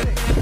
Hey.